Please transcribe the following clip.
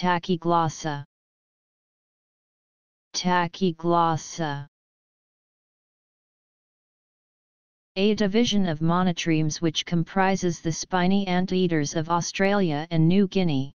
Tachyglossa Tachyglossa A division of monotremes which comprises the spiny anteaters of Australia and New Guinea.